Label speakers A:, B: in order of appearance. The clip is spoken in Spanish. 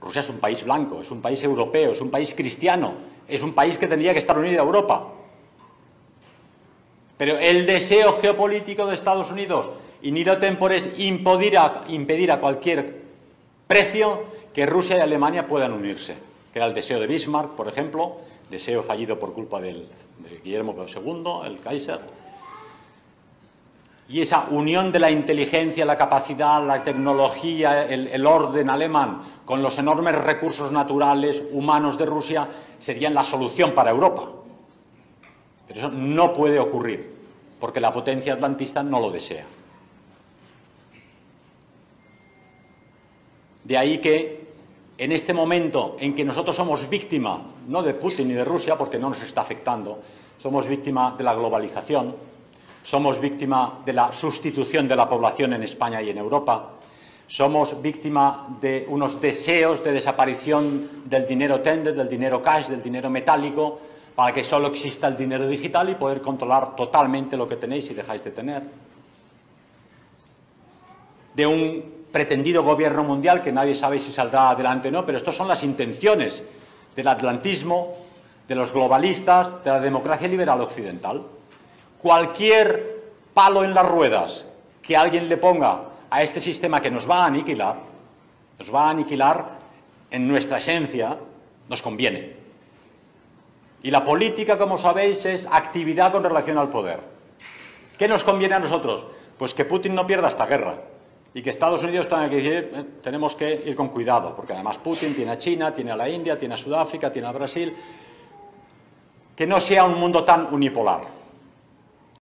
A: Rusia es un país blanco, es un país europeo, es un país cristiano, es un país que tendría que estar unido a Europa. Pero el deseo geopolítico de Estados Unidos y Nilo Tempore es impedir a, impedir a cualquier precio que Rusia y Alemania puedan unirse, que era el deseo de Bismarck, por ejemplo, deseo fallido por culpa de Guillermo II, el Kaiser, y esa unión de la inteligencia, la capacidad, la tecnología, el, orden alemán con los enormes recursos naturales, humanos de Rusia, serían la solución para Europa. Pero eso no puede ocurrir, porque la potencia atlantista no lo desea. De ahí que en este momento en que nosotros somos víctima, no de Putin ni de Rusia, porque no nos está afectando, somos víctima de la globalización, somos víctima de la sustitución de la población en España y en Europa, somos víctima de unos deseos de desaparición del dinero tender, del dinero cash, del dinero metálico, para que solo exista el dinero digital y poder controlar totalmente lo que tenéis y dejáis de tener. De un pretendido gobierno mundial que nadie sabe si saldrá adelante o no, pero estas son las intenciones del atlantismo, de los globalistas, de la democracia liberal occidental. Cualquier palo en las ruedas que alguien le ponga a este sistema que nos va a aniquilar, nos va a aniquilar en nuestra esencia, nos conviene. Y la política, como sabéis, es actividad con relación al poder. ¿Qué nos conviene a nosotros? Pues que Putin no pierda esta guerra y que Estados Unidos tenga que decir, eh, tenemos que ir con cuidado, porque además Putin tiene a China, tiene a la India, tiene a Sudáfrica, tiene a Brasil, que no sea un mundo tan unipolar.